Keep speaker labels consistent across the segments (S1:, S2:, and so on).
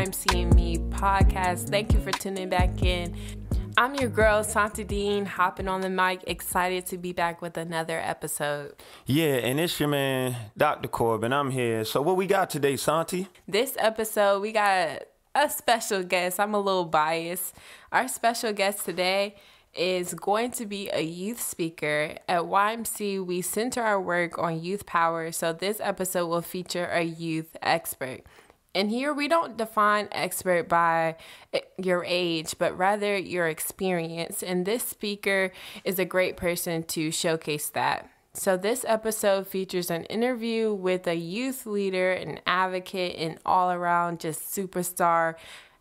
S1: YMC Me podcast. Thank you for tuning back in. I'm your girl, Santi Dean, hopping on the mic, excited to be back with another episode.
S2: Yeah, and it's your man, Dr. Corbin. I'm here. So, what we got today, Santi?
S1: This episode, we got a special guest. I'm a little biased. Our special guest today is going to be a youth speaker. At YMC, we center our work on youth power, so this episode will feature a youth expert. And here we don't define expert by eh, your age, but rather your experience. And this speaker is a great person to showcase that. So, this episode features an interview with a youth leader, an advocate, and all around just superstar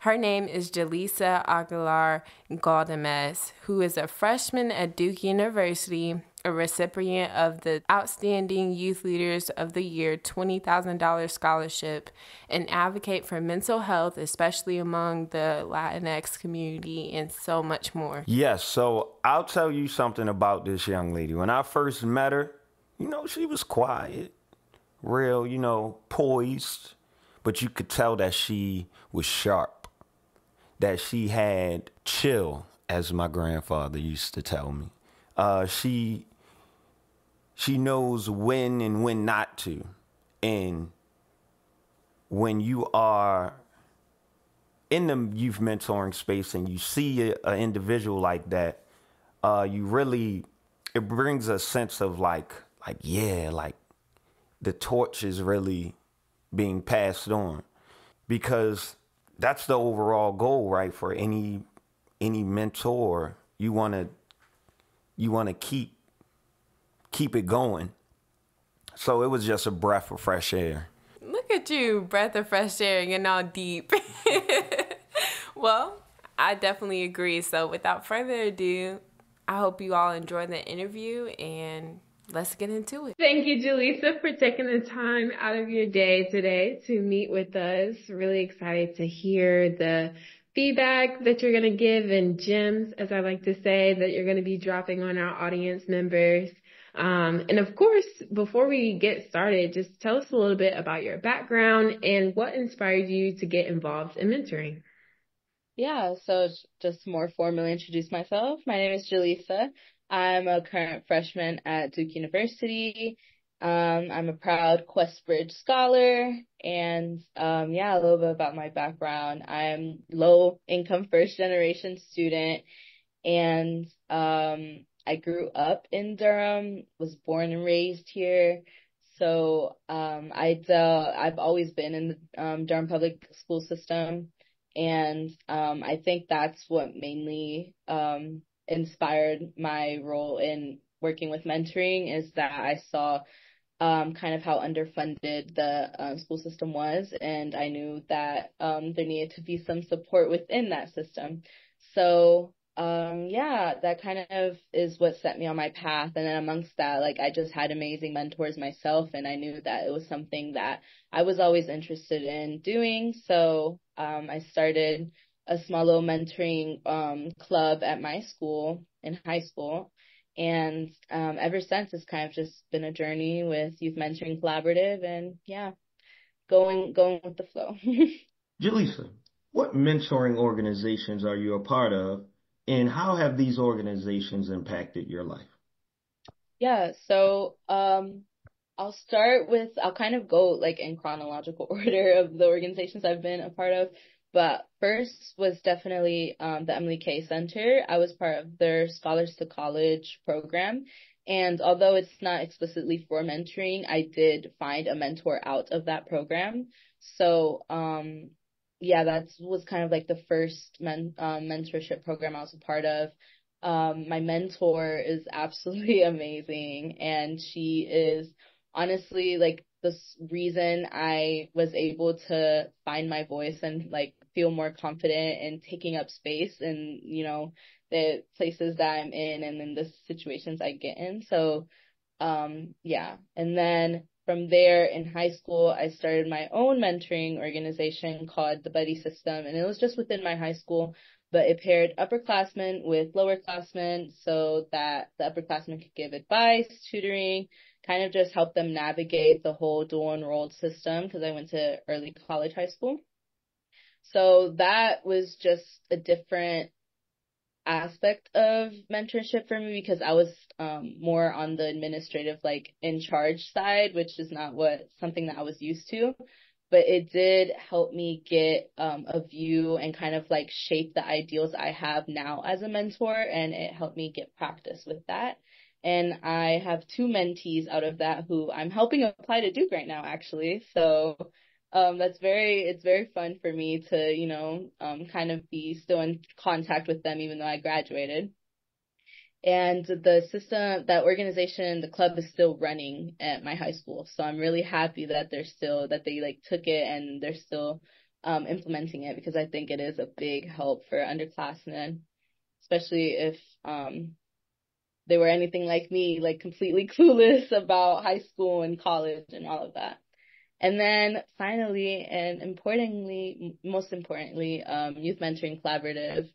S1: her name is Julissa Aguilar Galdamez, who is a freshman at Duke University, a recipient of the Outstanding Youth Leaders of the Year $20,000 scholarship, and advocate for mental health, especially among the Latinx community, and so much more.
S2: Yes, so I'll tell you something about this young lady. When I first met her, you know, she was quiet, real, you know, poised, but you could tell that she was sharp that she had chill, as my grandfather used to tell me. Uh, she she knows when and when not to, and when you are in the youth mentoring space and you see an individual like that, uh, you really it brings a sense of like like yeah, like the torch is really being passed on because that's the overall goal, right? For any any mentor, you want to you want to keep keep it going. So it was just a breath of fresh air.
S1: Look at you, breath of fresh air, you're all deep. well, I definitely agree. So without further ado, I hope you all enjoy the interview and let's get into it. Thank you, Julissa, for taking the time out of your day today to meet with us. Really excited to hear the feedback that you're going to give and gems, as I like to say, that you're going to be dropping on our audience members. Um, and of course, before we get started, just tell us a little bit about your background and what inspired you to get involved in mentoring.
S3: Yeah, so just more formally introduce myself. My name is Julissa. I'm a current freshman at Duke University. Um, I'm a proud QuestBridge scholar and, um, yeah, a little bit about my background. I'm low income first generation student and, um, I grew up in Durham, was born and raised here. So, um, I, uh, I've always been in the, um, Durham public school system. And, um, I think that's what mainly, um, inspired my role in working with mentoring is that I saw um, kind of how underfunded the um, school system was, and I knew that um, there needed to be some support within that system. So um, yeah, that kind of is what set me on my path. And then amongst that, like I just had amazing mentors myself, and I knew that it was something that I was always interested in doing. So um, I started a small little mentoring um, club at my school in high school. And um, ever since, it's kind of just been a journey with Youth Mentoring Collaborative, and yeah, going going with the flow.
S4: Julissa, what mentoring organizations are you a part of, and how have these organizations impacted your life?
S3: Yeah, so um, I'll start with I'll kind of go like in chronological order of the organizations I've been a part of. But first was definitely um, the Emily K Center. I was part of their Scholars to College program. And although it's not explicitly for mentoring, I did find a mentor out of that program. So, um, yeah, that was kind of like the first men, um, mentorship program I was a part of. Um, my mentor is absolutely amazing and she is honestly like the reason I was able to find my voice and like feel more confident in taking up space and, you know, the places that I'm in and in the situations I get in. So, um, yeah. And then from there in high school, I started my own mentoring organization called the Buddy System, and it was just within my high school, but it paired upperclassmen with lowerclassmen so that the upperclassmen could give advice, tutoring, kind of just help them navigate the whole dual enrolled system because I went to early college high school. So that was just a different aspect of mentorship for me because I was um, more on the administrative, like in charge side, which is not what something that I was used to. But it did help me get um, a view and kind of like shape the ideals I have now as a mentor, and it helped me get practice with that. And I have two mentees out of that who I'm helping apply to Duke right now, actually. So um, that's very, it's very fun for me to, you know, um, kind of be still in contact with them even though I graduated. And the system, that organization, the club is still running at my high school. So I'm really happy that they're still, that they like took it and they're still, um, implementing it because I think it is a big help for underclassmen, especially if, um, they were anything like me, like completely clueless about high school and college and all of that. And then finally, and importantly, most importantly, um, Youth Mentoring Collaborative.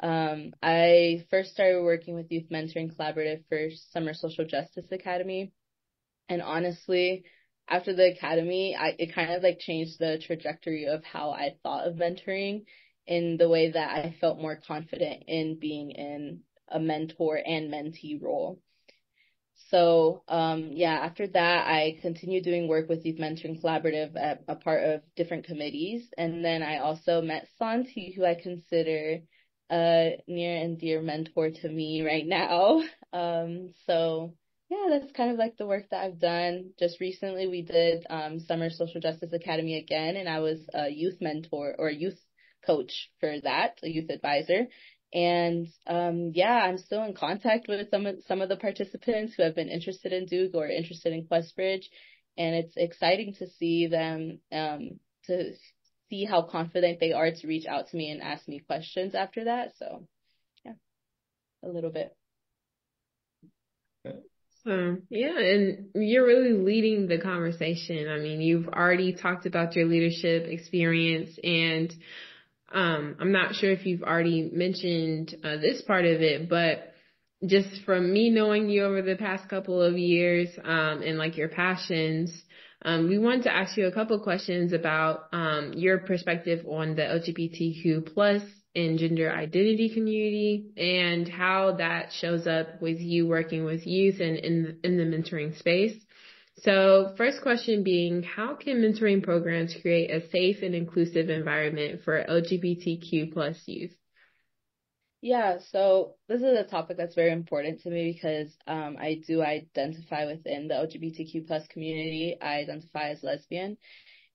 S3: Um, I first started working with Youth Mentoring Collaborative for Summer Social Justice Academy. And honestly, after the academy, I, it kind of like changed the trajectory of how I thought of mentoring in the way that I felt more confident in being in a mentor and mentee role. So, um, yeah, after that, I continued doing work with Youth Mentoring Collaborative at a part of different committees. And then I also met Santi, who I consider a near and dear mentor to me right now. Um, so yeah, that's kind of like the work that I've done. Just recently we did, um, Summer Social Justice Academy again, and I was a youth mentor or youth coach for that, a youth advisor. And um, yeah, I'm still in contact with some of some of the participants who have been interested in Duke or interested in Questbridge, and it's exciting to see them um, to see how confident they are to reach out to me and ask me questions after that. So yeah, a little bit.
S1: So yeah, and you're really leading the conversation. I mean, you've already talked about your leadership experience and um, I'm not sure if you've already mentioned uh, this part of it, but just from me knowing you over the past couple of years, um, and like your passions, um, we wanted to ask you a couple questions about um, your perspective on the LGBTQ plus and gender identity community and how that shows up with you working with youth and in in the mentoring space. So first question being, how can mentoring programs create a safe and inclusive environment for LGBTQ plus youth?
S3: Yeah, so this is a topic that's very important to me because um, I do identify within the LGBTQ plus community. I identify as lesbian,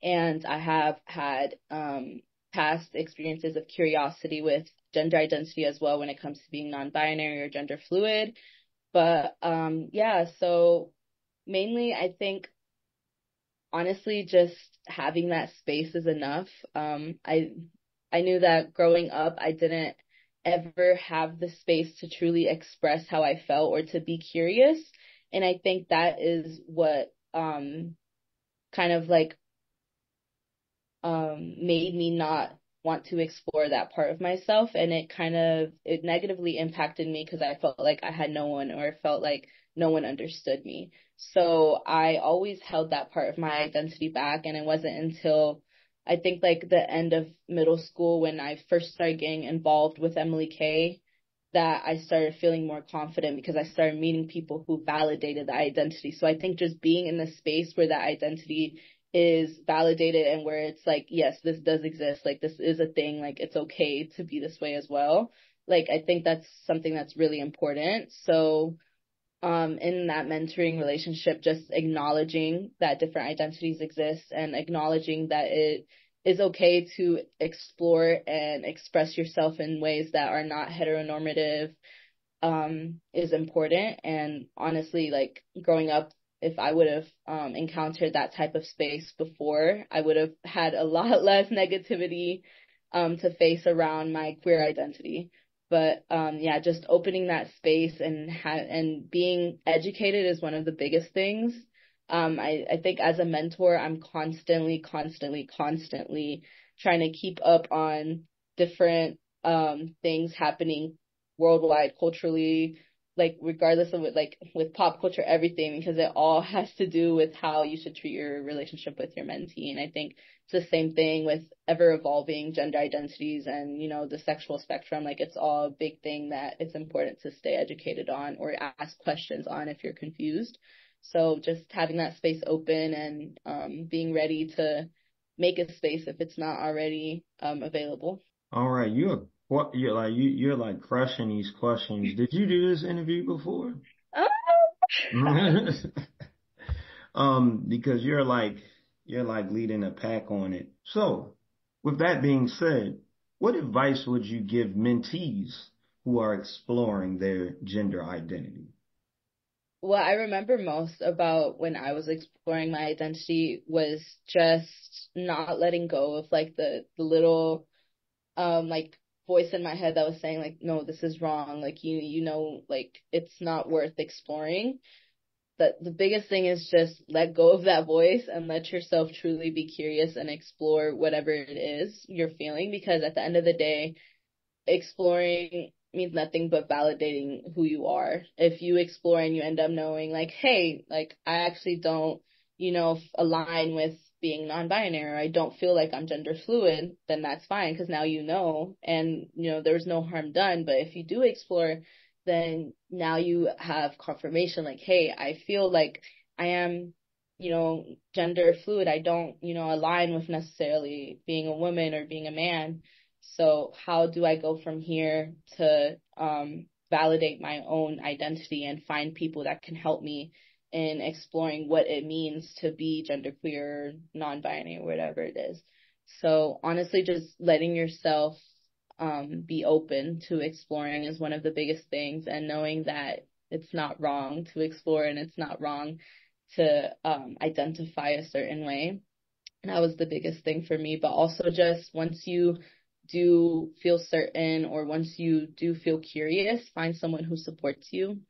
S3: and I have had um, past experiences of curiosity with gender identity as well when it comes to being non-binary or gender fluid. But um, yeah, so mainly I think honestly just having that space is enough. Um, I I knew that growing up I didn't ever have the space to truly express how I felt or to be curious. And I think that is what um kind of like um made me not want to explore that part of myself and it kind of it negatively impacted me because I felt like I had no one or felt like no one understood me. So I always held that part of my identity back and it wasn't until I think like the end of middle school when I first started getting involved with Emily K that I started feeling more confident because I started meeting people who validated the identity. So I think just being in the space where that identity is validated and where it's like, yes, this does exist. Like this is a thing. Like it's okay to be this way as well. Like I think that's something that's really important. So um, in that mentoring relationship, just acknowledging that different identities exist and acknowledging that it is okay to explore and express yourself in ways that are not heteronormative um, is important. And honestly, like growing up, if I would have um, encountered that type of space before, I would have had a lot less negativity um, to face around my queer identity. But um, yeah, just opening that space and ha- and being educated is one of the biggest things. Um, I, I think as a mentor, I'm constantly, constantly, constantly trying to keep up on different um things happening worldwide, culturally, like regardless of it, like with pop culture, everything, because it all has to do with how you should treat your relationship with your mentee. And I think it's the same thing with ever evolving gender identities and, you know, the sexual spectrum. Like it's all a big thing that it's important to stay educated on or ask questions on if you're confused. So just having that space open and um, being ready to make a space if it's not already um, available.
S4: All right, you're what you're like you you're like crushing these questions. Did you do this interview before? um, because you're like you're like leading a pack on it. So, with that being said, what advice would you give mentees who are exploring their gender identity?
S3: What I remember most about when I was exploring my identity was just not letting go of like the, the little um like voice in my head that was saying like, no, this is wrong. Like you, you know, like it's not worth exploring. But the biggest thing is just let go of that voice and let yourself truly be curious and explore whatever it is you're feeling because at the end of the day, exploring means nothing but validating who you are. If you explore and you end up knowing like, hey, like I actually don't, you know, align with being non-binary or I don't feel like I'm gender fluid, then that's fine because now you know and you know there's no harm done. But if you do explore, then now you have confirmation like, hey, I feel like I am, you know, gender fluid. I don't, you know, align with necessarily being a woman or being a man. So how do I go from here to um validate my own identity and find people that can help me in exploring what it means to be genderqueer, non-binary, whatever it is. So honestly, just letting yourself um, be open to exploring is one of the biggest things, and knowing that it's not wrong to explore and it's not wrong to um, identify a certain way. And that was the biggest thing for me. But also, just once you do feel certain or once you do feel curious, find someone who supports you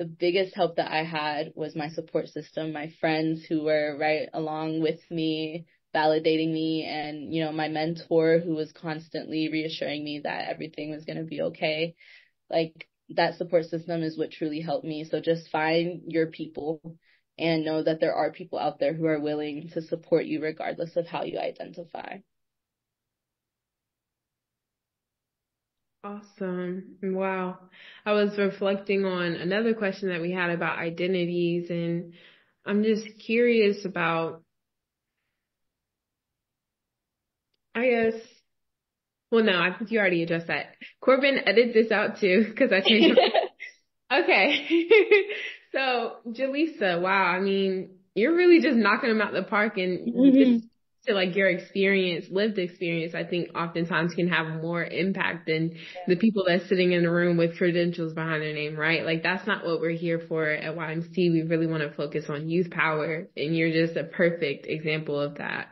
S3: the biggest help that I had was my support system, my friends who were right along with me, validating me, and, you know, my mentor who was constantly reassuring me that everything was going to be okay. Like, that support system is what truly helped me. So just find your people and know that there are people out there who are willing to support you regardless of how you identify.
S1: Awesome. Wow. I was reflecting on another question that we had about identities and I'm just curious about, I guess, well, no, I think you already addressed that. Corbin, edit this out too, because I changed. okay. so, Julissa, wow. I mean, you're really just knocking them out the park and mm-hmm to like your experience, lived experience, I think oftentimes can have more impact than the people that's sitting in a room with credentials behind their name, right? Like that's not what we're here for at YMC. We really want to focus on youth power and you're just a perfect example of that.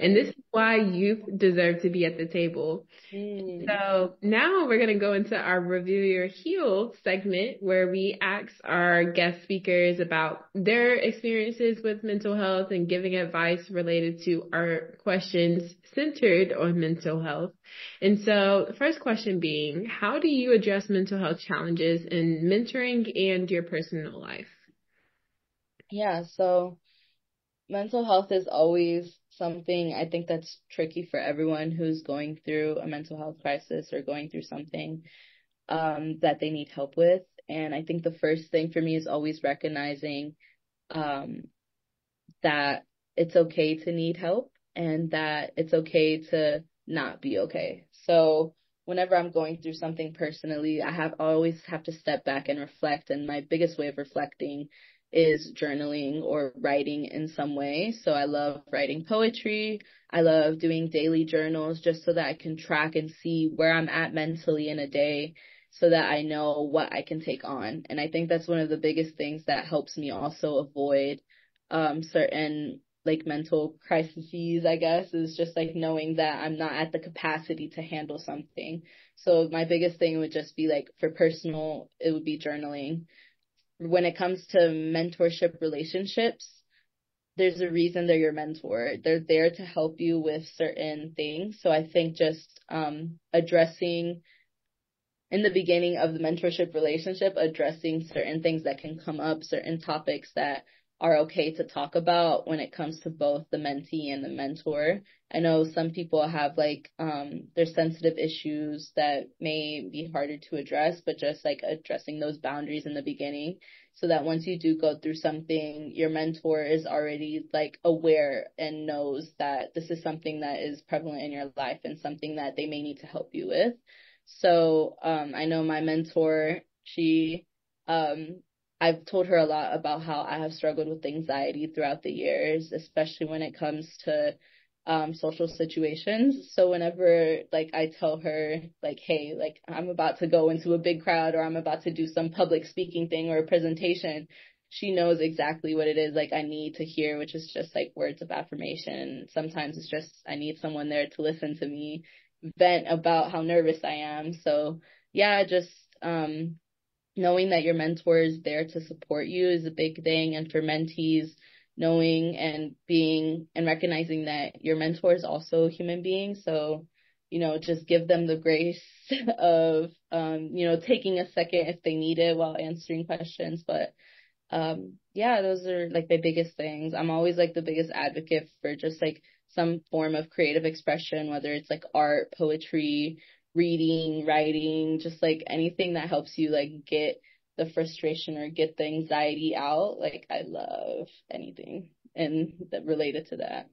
S1: And this is why youth deserve to be at the table. Mm. So now we're going to go into our Review Your Heal segment where we ask our guest speakers about their experiences with mental health and giving advice related to our questions centered on mental health. And so the first question being, how do you address mental health challenges in mentoring and your personal life?
S3: Yeah, so mental health is always something I think that's tricky for everyone who's going through a mental health crisis or going through something um, that they need help with. And I think the first thing for me is always recognizing um, that it's okay to need help and that it's okay to not be okay. So whenever I'm going through something personally, I have always have to step back and reflect. And my biggest way of reflecting is journaling or writing in some way. So I love writing poetry. I love doing daily journals just so that I can track and see where I'm at mentally in a day so that I know what I can take on. And I think that's one of the biggest things that helps me also avoid um certain like mental crises, I guess, is just like knowing that I'm not at the capacity to handle something. So my biggest thing would just be like for personal, it would be journaling when it comes to mentorship relationships, there's a reason they're your mentor. They're there to help you with certain things. So I think just um, addressing in the beginning of the mentorship relationship, addressing certain things that can come up, certain topics that are okay to talk about when it comes to both the mentee and the mentor. I know some people have like um there's sensitive issues that may be harder to address, but just like addressing those boundaries in the beginning so that once you do go through something, your mentor is already like aware and knows that this is something that is prevalent in your life and something that they may need to help you with. So um I know my mentor, she um I've told her a lot about how I have struggled with anxiety throughout the years, especially when it comes to um social situations. So whenever like I tell her like hey, like I'm about to go into a big crowd or I'm about to do some public speaking thing or a presentation, she knows exactly what it is like I need to hear, which is just like words of affirmation. Sometimes it's just I need someone there to listen to me vent about how nervous I am. So yeah, just um knowing that your mentor is there to support you is a big thing. And for mentees, knowing and being and recognizing that your mentor is also a human being. So, you know, just give them the grace of, um, you know, taking a second if they need it while answering questions. But, um, yeah, those are like my biggest things. I'm always like the biggest advocate for just like some form of creative expression, whether it's like art, poetry, reading, writing, just like anything that helps you like get the frustration or get the anxiety out. Like I love anything and that related to that.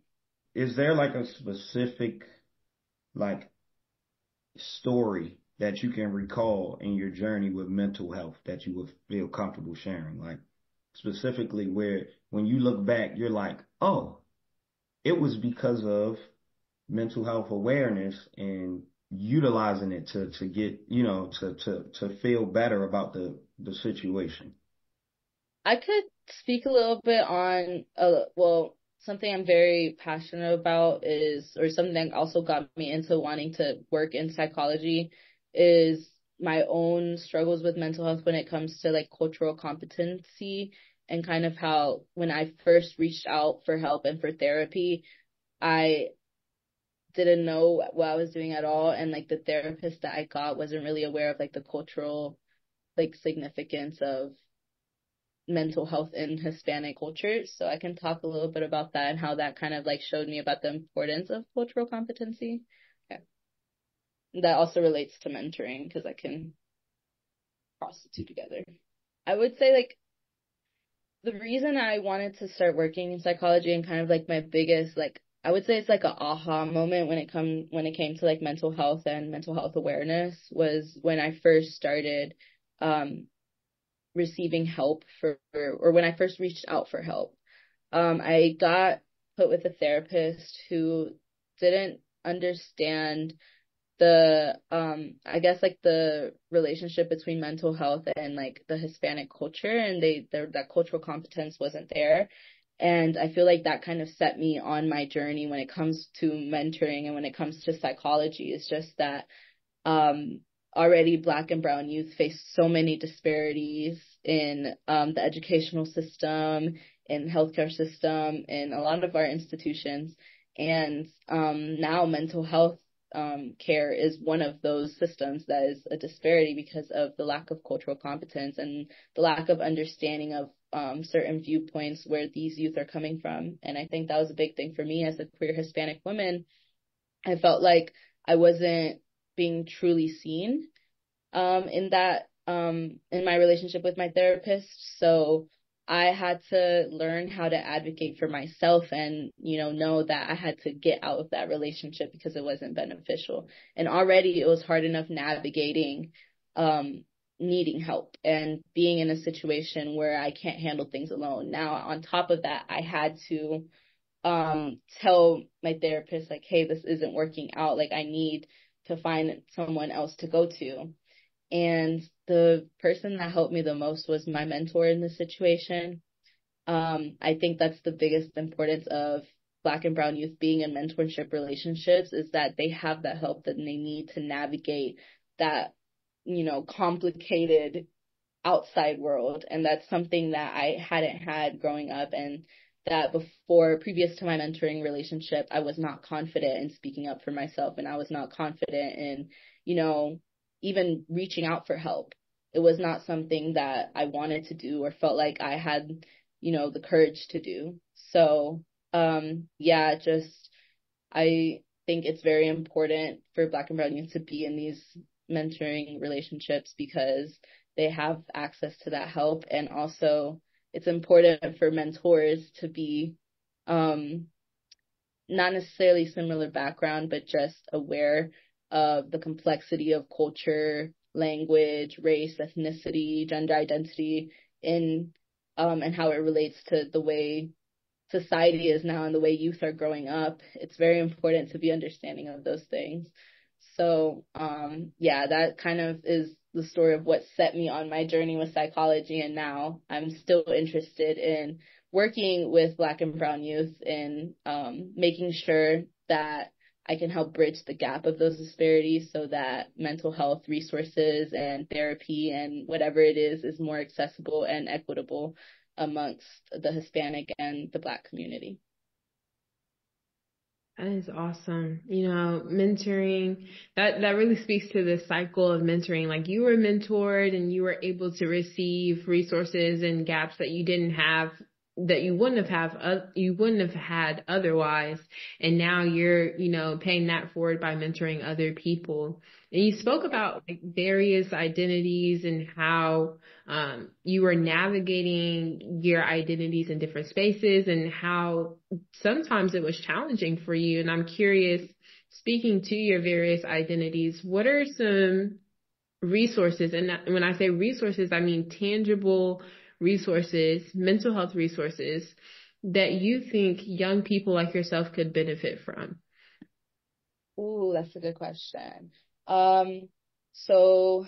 S4: Is there like a specific like story that you can recall in your journey with mental health that you would feel comfortable sharing? Like specifically where when you look back, you're like, oh, it was because of mental health awareness and utilizing it to to get you know to to to feel better about the the situation?
S3: I could speak a little bit on uh well something i'm very passionate about is or something that also got me into wanting to work in psychology is my own struggles with mental health when it comes to like cultural competency and kind of how when i first reached out for help and for therapy i didn't know what I was doing at all and like the therapist that I got wasn't really aware of like the cultural like significance of mental health in Hispanic culture. So I can talk a little bit about that and how that kind of like showed me about the importance of cultural competency. Yeah. That also relates to mentoring because I can cross the two together. I would say like the reason I wanted to start working in psychology and kind of like my biggest like I would say it's like a aha moment when it come when it came to like mental health and mental health awareness was when I first started um receiving help for or when I first reached out for help. Um I got put with a therapist who didn't understand the um I guess like the relationship between mental health and like the Hispanic culture and they their that cultural competence wasn't there and I feel like that kind of set me on my journey when it comes to mentoring and when it comes to psychology. It's just that um, already black and brown youth face so many disparities in um, the educational system, in healthcare system, in a lot of our institutions. And um, now mental health um, care is one of those systems that is a disparity because of the lack of cultural competence and the lack of understanding of um, certain viewpoints where these youth are coming from. And I think that was a big thing for me as a queer Hispanic woman. I felt like I wasn't being truly seen um, in that um, in my relationship with my therapist. So I had to learn how to advocate for myself and, you know, know that I had to get out of that relationship because it wasn't beneficial. And already it was hard enough navigating um, needing help and being in a situation where I can't handle things alone. Now, on top of that, I had to um tell my therapist like, "Hey, this isn't working out. Like I need to find someone else to go to." And the person that helped me the most was my mentor in this situation. Um, I think that's the biggest importance of black and brown youth being in mentorship relationships is that they have that help that they need to navigate that you know, complicated outside world. And that's something that I hadn't had growing up. And that before, previous to my mentoring relationship, I was not confident in speaking up for myself and I was not confident in, you know, even reaching out for help. It was not something that I wanted to do or felt like I had, you know, the courage to do. So, um, yeah, just, I think it's very important for Black and Brown youth to be in these mentoring relationships because they have access to that help and also it's important for mentors to be um, not necessarily similar background, but just aware of the complexity of culture, language, race, ethnicity, gender identity in um, and how it relates to the way society is now and the way youth are growing up. It's very important to be understanding of those things. So, um, yeah, that kind of is the story of what set me on my journey with psychology. And now I'm still interested in working with Black and Brown youth and um, making sure that I can help bridge the gap of those disparities so that mental health resources and therapy and whatever it is is more accessible and equitable amongst the Hispanic and the Black community.
S1: That is awesome. You know, mentoring, that, that really speaks to the cycle of mentoring. Like you were mentored and you were able to receive resources and gaps that you didn't have that you wouldn't have have uh, you wouldn't have had otherwise. And now you're you know paying that forward by mentoring other people. And you spoke about like, various identities and how um, you were navigating your identities in different spaces and how sometimes it was challenging for you. And i'm curious speaking to your various identities what are some resources? And when i say resources i mean tangible resources, mental health resources that you think young people like yourself could benefit from?
S3: Ooh, that's a good question. Um, so,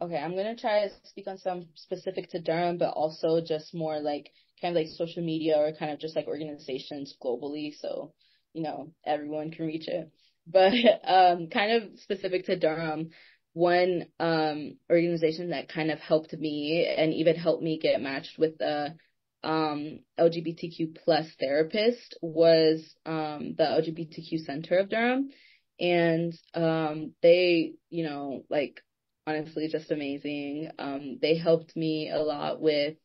S3: okay, I'm gonna try to speak on some specific to Durham, but also just more like kind of like social media or kind of just like organizations globally, so you know everyone can reach it. But um, kind of specific to Durham, one um, organization that kind of helped me and even helped me get matched with a um, LGBTQ plus therapist was um, the LGBTQ Center of Durham, and um, they, you know, like honestly, just amazing. Um, they helped me a lot with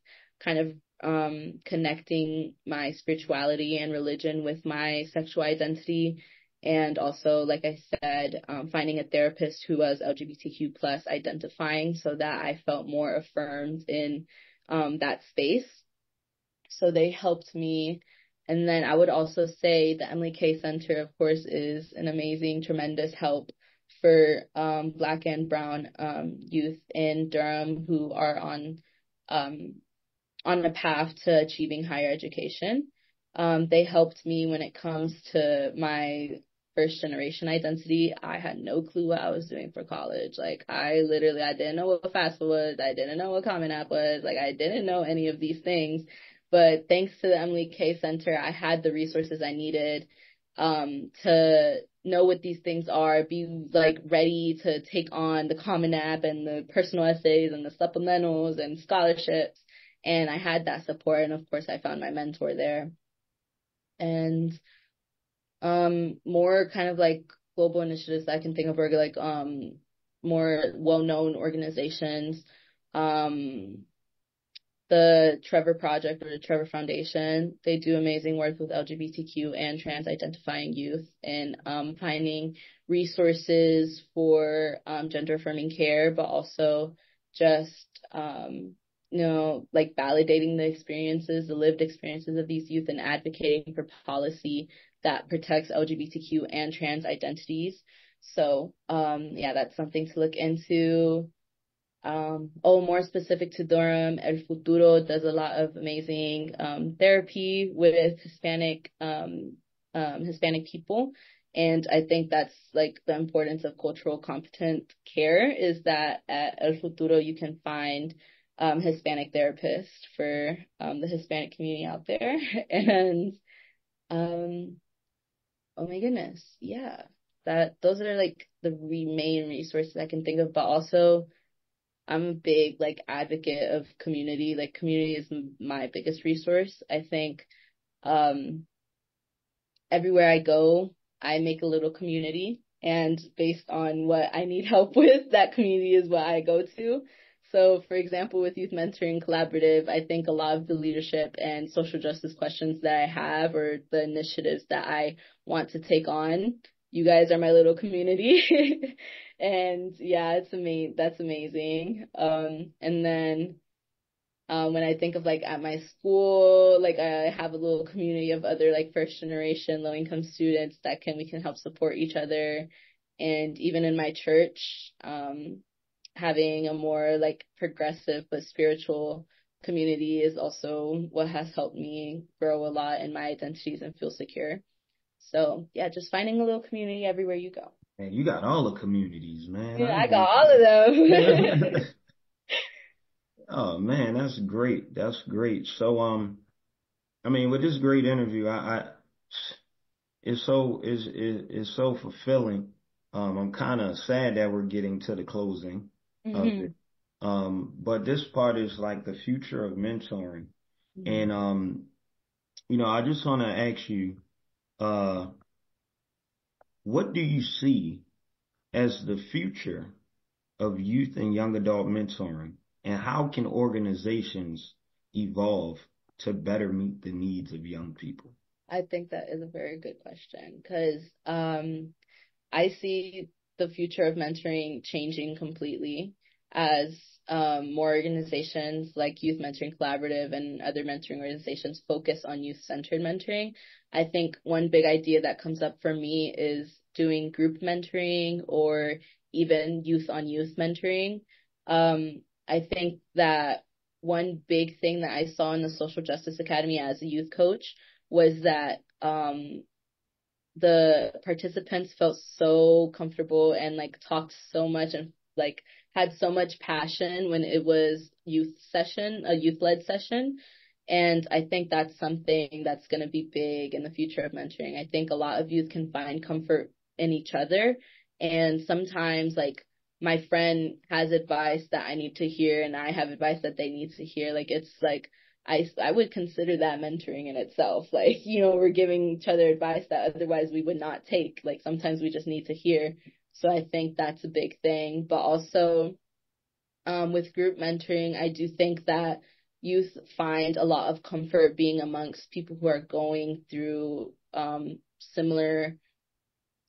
S3: kind of um, connecting my spirituality and religion with my sexual identity and also, like I said, um, finding a therapist who was LGBTQ plus identifying so that I felt more affirmed in um, that space. So they helped me. And then I would also say the Emily K Center, of course, is an amazing, tremendous help for um, Black and Brown um, youth in Durham who are on um, on a path to achieving higher education. Um, they helped me when it comes to my first generation identity, I had no clue what I was doing for college. Like I literally, I didn't know what FAFSA was. I didn't know what Common App was. Like I didn't know any of these things. But thanks to the Emily K Center, I had the resources I needed, um, to know what these things are, be like ready to take on the Common App and the personal essays and the supplementals and scholarships. And I had that support. And of course I found my mentor there. And um, more kind of like global initiatives I can think of are like um, more well-known organizations. Um, the Trevor Project or the Trevor Foundation, they do amazing work with LGBTQ and trans identifying youth and um, finding resources for um, gender affirming care, but also just um, you know, like validating the experiences, the lived experiences of these youth and advocating for policy that protects LGBTQ and trans identities. So, um, yeah, that's something to look into. Um, oh, more specific to Durham, El Futuro does a lot of amazing um, therapy with Hispanic um, um, Hispanic people, and I think that's like the importance of cultural competent care is that at El Futuro you can find um, Hispanic therapists for um, the Hispanic community out there, and um, oh my goodness, yeah, that those are like the main resources I can think of, but also I'm a big like advocate of community. Like community is my biggest resource. I think um everywhere I go, I make a little community and based on what I need help with, that community is what I go to. So, for example, with Youth Mentoring Collaborative, I think a lot of the leadership and social justice questions that I have or the initiatives that I want to take on, you guys are my little community. and yeah, it's amazing. That's amazing. Um, and then um, when I think of like at my school, like I have a little community of other like first generation low income students that can we can help support each other. And even in my church, um, having a more like progressive but spiritual community is also what has helped me grow a lot in my identities and feel secure. So yeah, just finding a little community everywhere you go.
S4: Man, you got all the communities, man.
S3: Yeah, I, I got all of them.
S4: Oh man, that's great. That's great. So um, I mean, with this great interview, I, I it's so is is is so fulfilling. Um, I'm kind of sad that we're getting to the closing mm-hmm. of it. Um, but this part is like the future of mentoring, mm-hmm. and um, you know, I just want to ask you, uh, what do you see as the future of youth and young adult mentoring? And how can organizations evolve to better meet the needs of young people?
S3: I think that is a very good question because um, I see the future of mentoring changing completely as um, more organizations like Youth Mentoring Collaborative and other mentoring organizations focus on youth centered mentoring. I think one big idea that comes up for me is doing group mentoring or even youth on youth mentoring. Um, I think that one big thing that I saw in the Social Justice Academy as a youth coach was that um, the participants felt so comfortable and like talked so much and like had so much passion when it was youth session, a youth led session. And I think that's something that's going to be big in the future of mentoring. I think a lot of youth can find comfort in each other. And sometimes like my friend has advice that I need to hear and I have advice that they need to hear. Like it's like I I would consider that mentoring in itself. Like, you know, we're giving each other advice that otherwise we would not take. Like sometimes we just need to hear. So I think that's a big thing. But also um with group mentoring, I do think that youth find a lot of comfort being amongst people who are going through um similar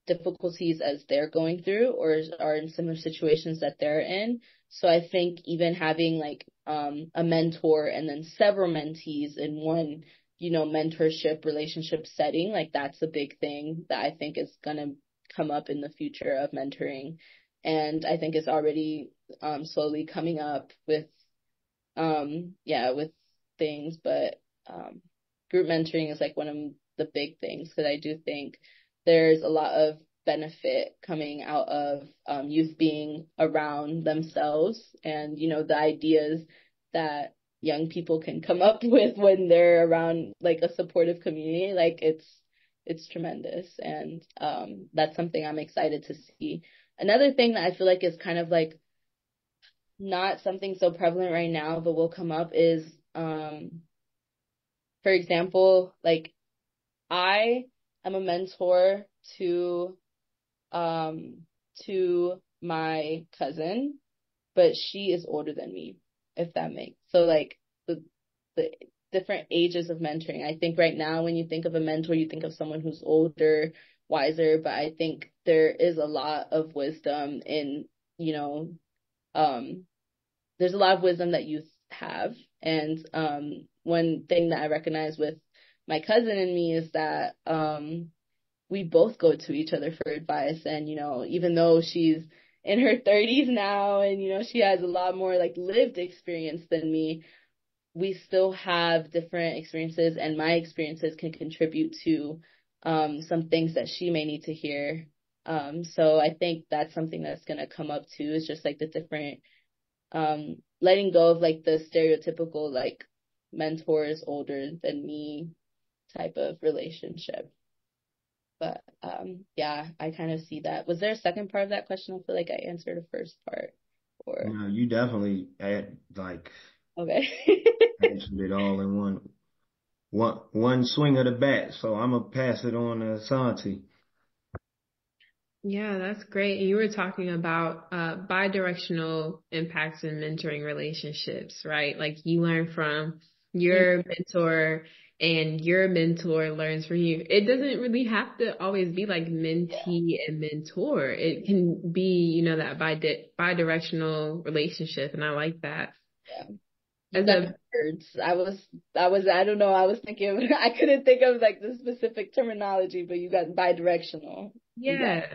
S3: difficulties as they're going through or are in similar situations that they're in. So I think even having like um, a mentor and then several mentees in one, you know, mentorship relationship setting, like that's a big thing that I think is going to come up in the future of mentoring. And I think it's already um, slowly coming up with, um, yeah, with things, but um, group mentoring is like one of the big things because I do think there's a lot of benefit coming out of um, youth being around themselves and you know the ideas that young people can come up with when they're around like a supportive community like it's it's tremendous. And um, that's something i'm excited to see. Another thing that i feel like is kind of like not something so prevalent right now but will come up is um, for example like i am a mentor to um to my cousin, but she is older than me, if that makes so like the the different ages of mentoring. I think right now when you think of a mentor, you think of someone who's older, wiser, but I think there is a lot of wisdom in, you know, um there's a lot of wisdom that youth have. And um one thing that I recognize with my cousin and me is that um we both go to each other for advice. And, you know, even though she's in her 30s now and, you know, she has a lot more like lived experience than me, we still have different experiences and my experiences can contribute to um, some things that she may need to hear. Um, so I think that's something that's going to come up too is just like the different, um, letting go of like the stereotypical like mentors older than me type of relationship. But um, yeah, I kind of see that. Was there a second part of that question? I feel like I answered the first part. Or
S4: No, you definitely had like
S3: okay.
S4: answered it all in one one one swing of the bat. So I'm gonna pass it on to Santi.
S1: Yeah, that's great. You were talking about uh, bi-directional impacts in mentoring relationships, right? Like you learn from your mentor and your mentor learns from you. It doesn't really have to always be like mentee and mentor. It can be, you know, that bi- bi-directional relationship. And I like that.
S3: Yeah.
S1: As a,
S3: Words. I was, I was, I don't know. I was thinking, I couldn't think of like the specific terminology, but you got bi-directional.
S1: Yeah.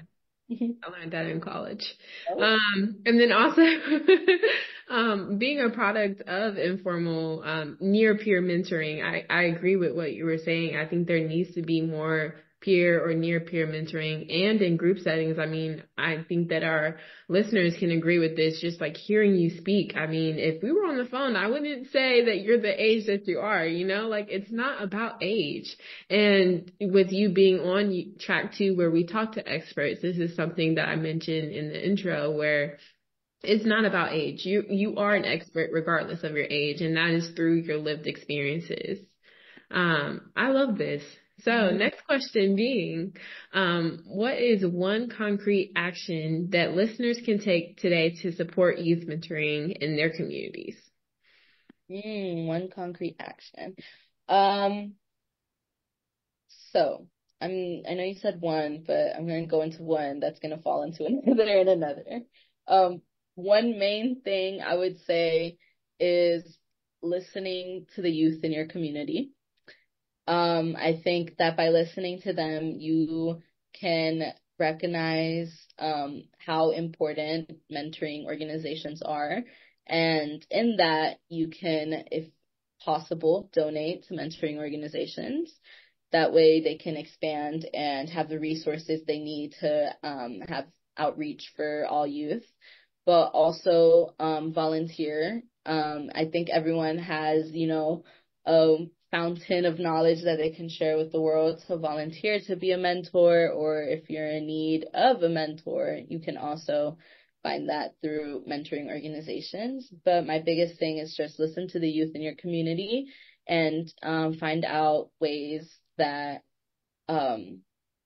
S3: It.
S1: I learned that in college.
S3: Oh.
S1: Um, and then also, um, being a product of informal, um, near peer mentoring, I, I agree with what you were saying. I think there needs to be more peer or near peer mentoring and in group settings. I mean, I think that our listeners can agree with this, just like hearing you speak. I mean, if we were on the phone, I wouldn't say that you're the age that you are, you know, like it's not about age. And with you being on track two, where we talk to experts, this is something that I mentioned in the intro where it's not about age. You, you are an expert regardless of your age, and that is through your lived experiences. Um, I love this. So next question being, um, what is one concrete action that listeners can take today to support youth mentoring in their communities?
S3: Mm, one concrete action. Um, so I mean, I know you said one, but I'm going to go into one that's going to fall into another and another. Um, one main thing I would say is listening to the youth in your community. Um, I think that by listening to them, you can recognize um, how important mentoring organizations are. And in that, you can, if possible, donate to mentoring organizations. That way they can expand and have the resources they need to um, have outreach for all youth, but also um, volunteer. Um, I think everyone has, you know, a fountain of knowledge that they can share with the world. So volunteer to be a mentor, or if you're in need of a mentor, you can also find that through mentoring organizations. But my biggest thing is just listen to the youth in your community and um, find out ways that um,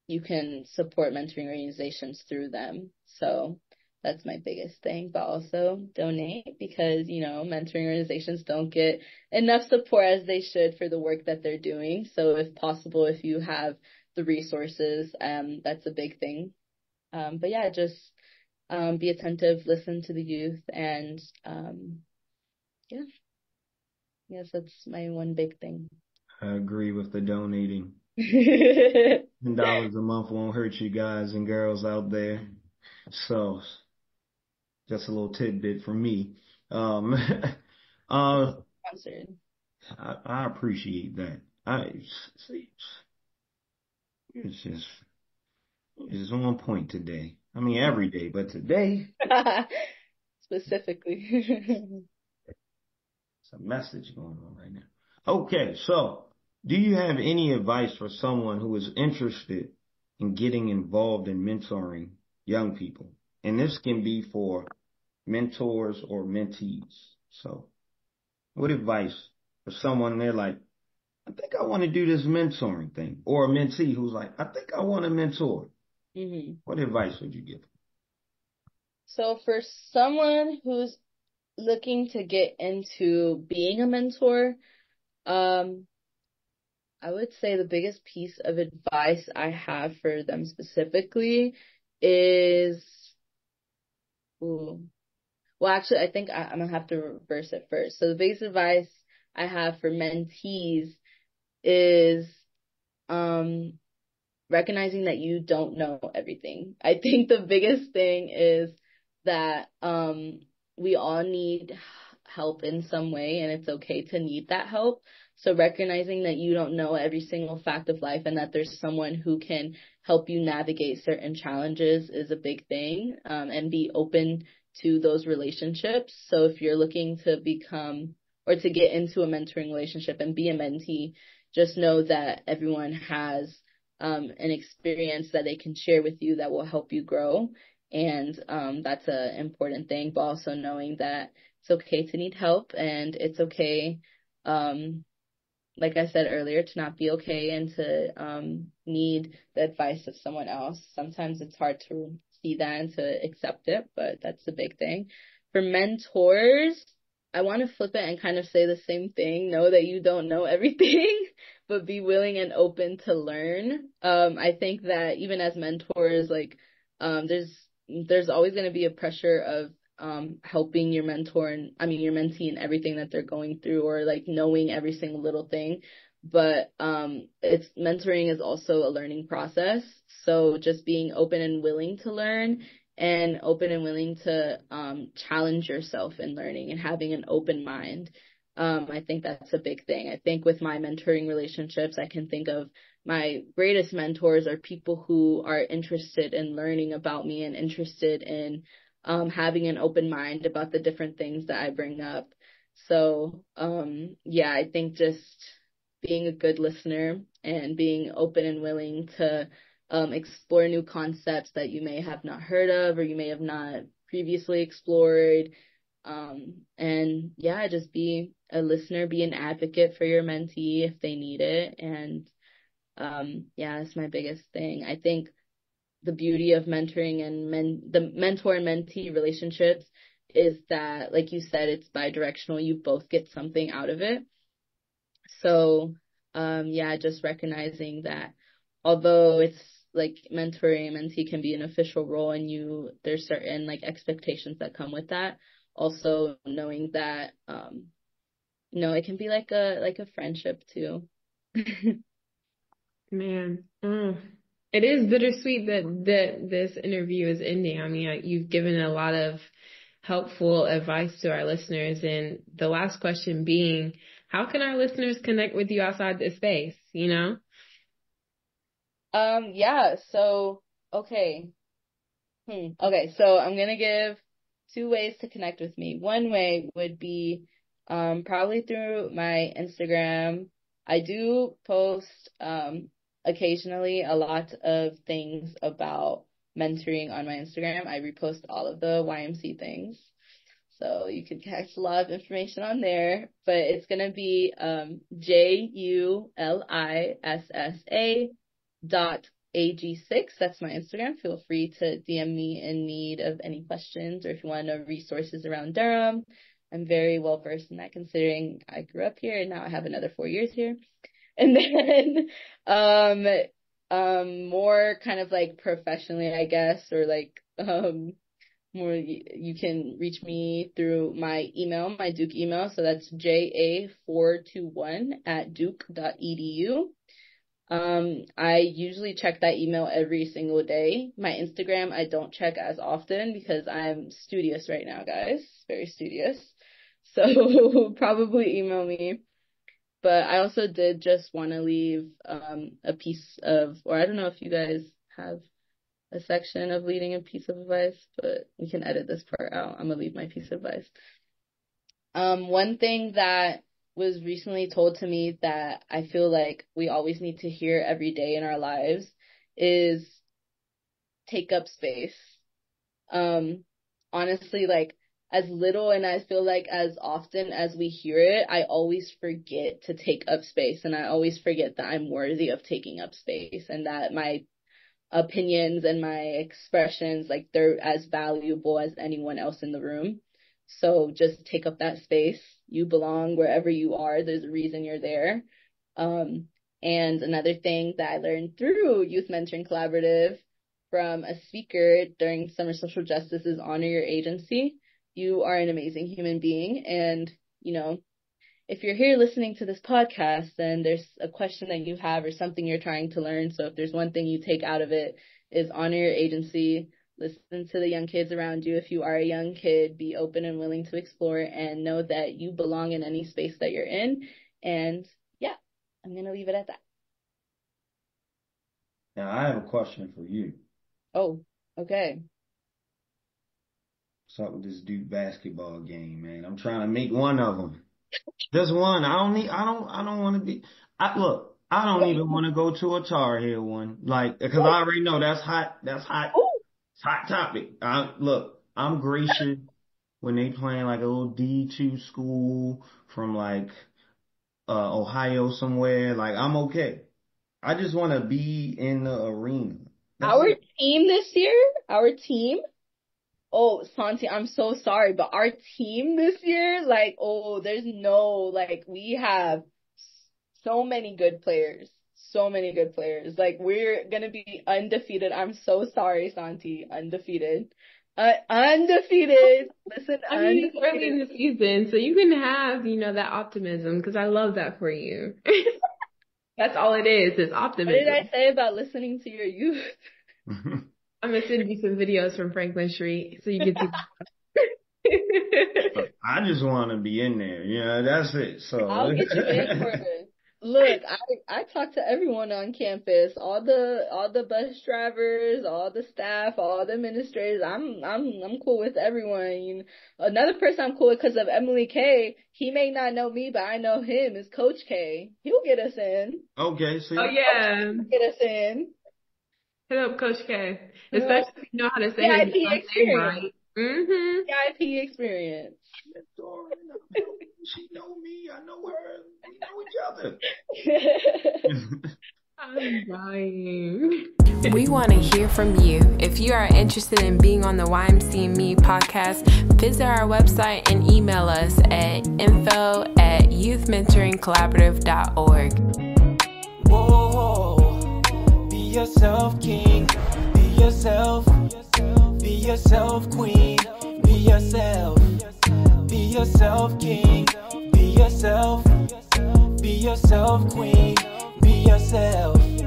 S3: you can support mentoring organizations through them. So that's my biggest thing, but also donate because, you know, mentoring organizations don't get enough support as they should for the work that they're doing. So if possible, if you have the resources, um, that's a big thing. Um, but yeah, just, um, be attentive, listen to the youth and, um, yeah. Yes, that's my one big thing.
S4: I agree with the donating. Ten dollars a month won't hurt you guys and girls out there. So just a little tidbit from me. Um, uh,
S3: Sponsored.
S4: I, I appreciate that. I see. It's just it's on point today. I mean every day, but today
S3: Specifically.
S4: it's a message going on right now. Okay, so do you have any advice for someone who is interested in getting involved in mentoring young people? And this can be for mentors or mentees. So what advice for someone they're like, I think I want to do this mentoring thing or a mentee who's like, I think I want to mentor.
S3: hmm
S4: What advice would you give?
S3: So for someone who's looking to get into being a mentor, um, I would say the biggest piece of advice I have for them specifically is, ooh, well, actually, I think I, I'm gonna have to reverse it first. So the biggest advice I have for mentees is, um, recognizing that you don't know everything. I think the biggest thing is that, um, we all need help in some way and it's okay to need that help. So recognizing that you don't know every single fact of life and that there's someone who can help you navigate certain challenges is a big thing. Um, and be open to those relationships. So if you're looking to become or to get into a mentoring relationship and be a mentee, just know that everyone has um, an experience that they can share with you that will help you grow. And um, that's an important thing, but also knowing that it's okay to need help and it's okay, um, like I said earlier, to not be okay and to um, need the advice of someone else. Sometimes it's hard to see that and to accept it, but that's the big thing. For mentors, I want to flip it and kind of say the same thing. Know that you don't know everything, but be willing and open to learn. Um, I think that even as mentors, like, um, there's, there's always going to be a pressure of, um, helping your mentor and, I mean, your mentee and everything that they're going through or like knowing every single little thing. But, um, it's mentoring is also a learning process. So just being open and willing to learn and open and willing to um, challenge yourself in learning and having an open mind. Um, I think that's a big thing. I think with my mentoring relationships, I can think of my greatest mentors are people who are interested in learning about me and interested in um, having an open mind about the different things that I bring up. So, um, yeah, I think just being a good listener and being open and willing to um, explore new concepts that you may have not heard of or you may have not previously explored. Um, and yeah, just be a listener, be an advocate for your mentee if they need it. And um, yeah, that's my biggest thing. I think the beauty of mentoring and men, the mentor and mentee relationships is that, like you said, it's bi-directional. You both get something out of it. So, um, yeah, just recognizing that although it's like mentoring mentee can be an official role and you there's certain like expectations that come with that. Also knowing that um you know it can be like a like a friendship too.
S1: Man mm. it is bittersweet that that this interview is ending. I mean you've given a lot of helpful advice to our listeners. And the last question being how can our listeners connect with you outside this space you know
S3: um, yeah, so, okay. Hmm. Okay, so I'm gonna give two ways to connect with me. One way would be, um, probably through my Instagram. I do post, um, occasionally a lot of things about mentoring on my Instagram. I repost all of the YMC things. So you can catch a lot of information on there, but it's going to be, um, J-U-L-I-S-S-A dot ag6 that's my instagram. Feel free to dm me in need of any questions or if you want to know resources around durham. I'm very well versed in that considering i grew up here and now i have another four years here. And then um um more kind of like professionally i guess or like um more you can reach me through my email my duke email so that's ja421 at duke.edu um, I usually check that email every single day. My Instagram, I don't check as often because I'm studious right now, guys. Very studious. So probably email me. But I also did just want to leave um, a piece of, or I don't know if you guys have a section of leading a piece of advice, but we can edit this part out. I'm gonna leave my piece of advice. Um, one thing that was recently told to me that I feel like we always need to hear every day in our lives is take up space. Um, honestly, like as little and I feel like as often as we hear it, I always forget to take up space and I always forget that I'm worthy of taking up space and that my opinions and my expressions, like they're as valuable as anyone else in the room. So just take up that space. You belong wherever you are. There's a reason you're there. Um, and another thing that I learned through Youth Mentoring Collaborative from a speaker during Summer Social Justice is honor your agency. You are an amazing human being. And, you know, if you're here listening to this podcast, then there's a question that you have or something you're trying to learn. So if there's one thing you take out of it is honor your agency, listen to the young kids around you. If you are a young kid, be open and willing to explore and know that you belong in any space that you're in. And yeah, I'm going to leave it at that.
S4: Now I have a question for you.
S3: Oh, okay.
S4: What's up with this Duke basketball game, man? I'm trying to make one of them. Just one. I don't need, I don't, I don't want to be, I look, I don't even want to go to a Tar Heel one. Like, cause I already know that's hot, that's hot.
S3: Ooh
S4: hot topic. I, look, I'm gracious when they playing like a little D2 school from like uh, Ohio somewhere. Like I'm okay. I just want to be in the arena.
S3: That's our it. team this year, our team. Oh, Santi, I'm so sorry, but our team this year, like, oh, there's no, like, we have so many good players. So many good players. Like, we're gonna be undefeated. I'm so sorry, Santi. Undefeated. Uh, undefeated. Listen,
S1: I mean, undefeated. early in the season, so you can have, you know, that optimism because I love that for you. That's all it is, is optimism.
S3: What did I say about listening to your youth?
S1: I'm gonna send you some videos from Franklin Street so you can see.
S4: I just want to be in there. Yeah, that's it. So
S3: I'll get you in for it. Look, I I talk to everyone on campus, all the all the bus drivers, all the staff, all the administrators. I'm I'm I'm cool with everyone. You know, another person I'm cool with because of Emily K. He may not know me, but I know him. Is Coach K. He'll get us in.
S4: Okay, see.
S1: Oh yeah,
S3: get us in.
S1: Hit up Coach K. Especially if you know how to say VIP his
S3: experience. right. Mm-hmm. VIP experience.
S4: she know me. I know her. We know
S1: each other. I'm dying. we want to hear from you. If you are interested in being on the YMC Me podcast, visit our website and email us at info at youthmentoringcollaborative.org.
S5: Whoa, be yourself, king. Be yourself. Be yourself, queen. Be yourself. Be yourself, king. Be yourself. Be yourself, queen. Be yourself.